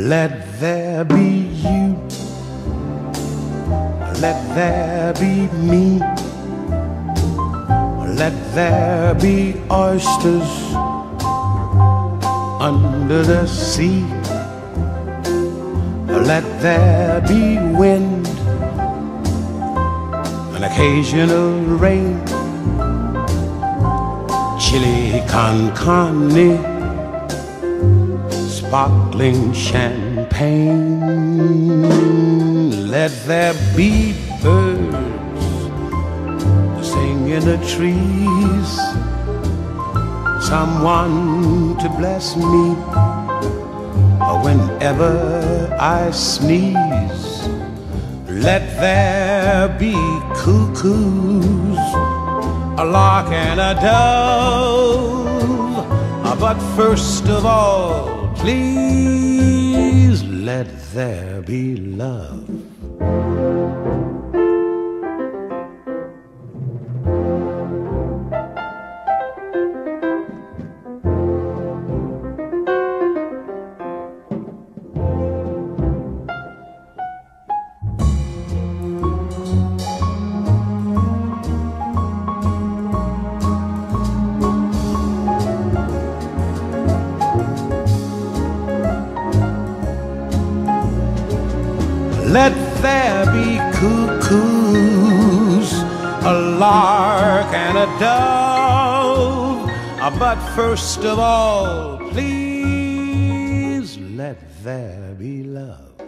Let there be you. Let there be me. Let there be oysters under the sea. Let there be wind, an occasional rain, chili con carne sparkling champagne. Let there be birds sing in the trees. Someone to bless me whenever I sneeze. Let there be cuckoos, a lark and a dove. Ah, but first of all, Please let there be love. Let there be cuckoos, a lark and a dove. Ah, but first of all, please let there be love.